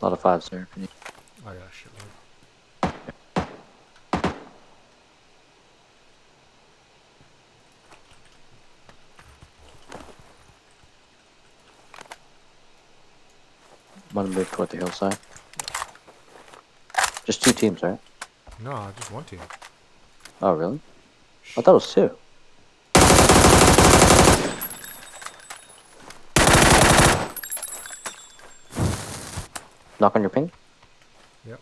A lot of fives there. if you need- I got shitload. One move toward the hillside. Just two teams, right? No, just one team. Oh, really? I thought it was two. Knock on your ping? Yep.